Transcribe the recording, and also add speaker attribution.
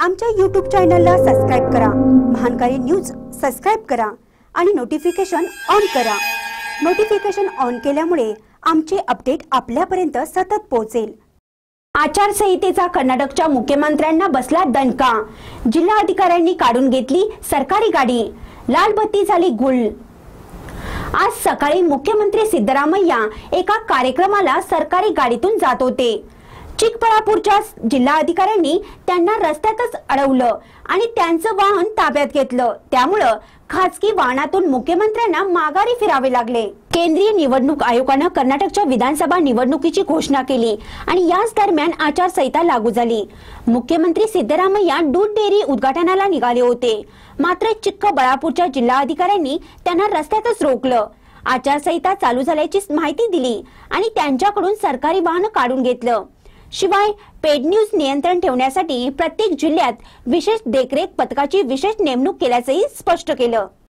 Speaker 1: आमच्या यूट्यूब चॅनलला सबस्क्राईब करा. महानकारी न्यूज सबस्क्राईब करा आणि नोटिफिकेशन ऑन करा. नोटिफिकेशन ऑन केल्यामुळे आमचे अपडेट आपल्यापर्यंत सतत पोहोचेल. आचारसंहितेचा कर्नाटकच्या मुख्यमंत्र्यांना बसला दणका. जिल्हाधिकाऱ्यांनी काढून घेतली सरकारी गाडी. लालबत्ती झाली गुल. आज सकाळी मुख्यमंत्री सिद्धरामय्या एका कार्यक्रमाला सरकारी गाडीतून जात होते. चिकबळापूरच्या जिल्हाधिकाऱ्यांनी त्यांना रस्त्यातच अडवलं आणि त्यांचं वाहन ताब्यात घेतलं. त्यामुळं खासगी वाहनातून मुख्यमंत्र्यांना माघारी फिरावे लागले. केंद्रीय निवडणूक आयोगानं कर्नाटकच्या विधानसभा निवडणुकीची घोषणा केली आणि याच दरम्यान आचारसंहिता लागू झाली. मुख्यमंत्री सिद्धरामय्या दूध डेअरी उद्घाटनाला निघाले होते. मात्र चिक्कबळापूरच्या जिल्हाधिकाऱ्यांनी त्यांना रस्त्यातच रोखलं. आचारसंहिता चालू झाल्याची माहिती दिली आणि त्यांच्याकडून सरकारी वाहन काढून घेतलं. शिवाय पेड न्यूज नियंत्रण ठेवण्यासाठी प्रत्येक जिल्ह्यात विशेष देखरेख पथकाची विशेष नेमणूक केल्याचंही स्पष्ट केलं.